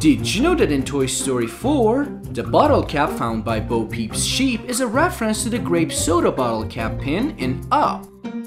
Did you know that in Toy Story 4, the bottle cap found by Bo Peep's sheep is a reference to the grape soda bottle cap pin in Up?